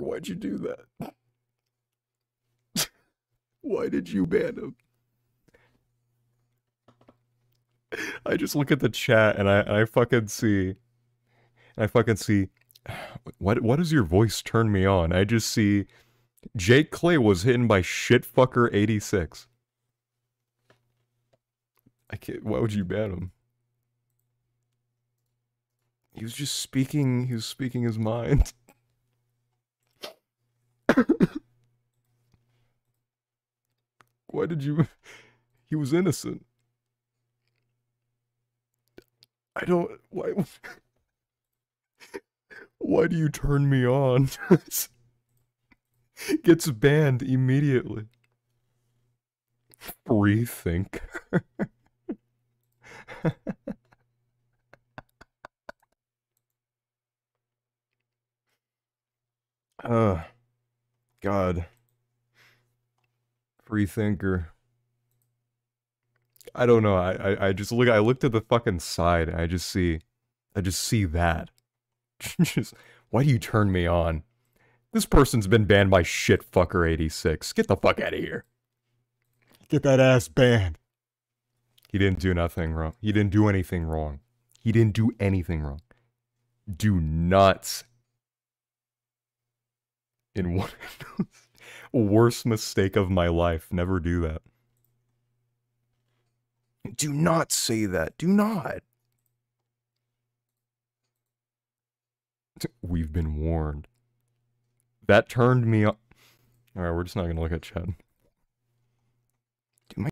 why'd you do that? Why did you ban him? I just look at the chat and I and I fucking see I fucking see what what does your voice turn me on? I just see Jake Clay was hidden by shitfucker 86. I can't why would you ban him? He was just speaking he was speaking his mind. why did you he was innocent. I don't why why do you turn me on? Gets banned immediately. Free think. uh God. Free thinker. I don't know. I, I, I just look. I looked at the fucking side. I just see, I just see that. just why do you turn me on? This person's been banned by shitfucker86. Get the fuck out of here. Get that ass banned. He didn't do nothing wrong. He didn't do anything wrong. He didn't do anything wrong. Do not. In one worst mistake of my life. Never do that. Do not say that. Do not. We've been warned. That turned me on. Alright, we're just not gonna look at chat.